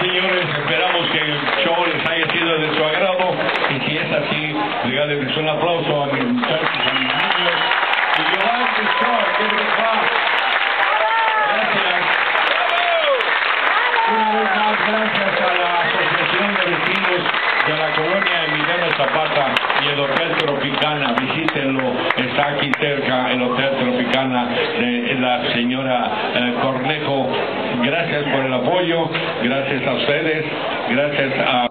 señores, esperamos que el show les haya sido de su agrado y si es así, regálenles un aplauso a mis muchachos, a mis niños. Y que va Gracias. Una vez más, gracias a la Asociación de Vecinos de la Colonia Emiliano Zapata y el Hotel Tropicana. Visítenlo, está aquí cerca el Hotel Tropicana de la señora eh, Correa. Gracias por el apoyo, gracias a ustedes, gracias a...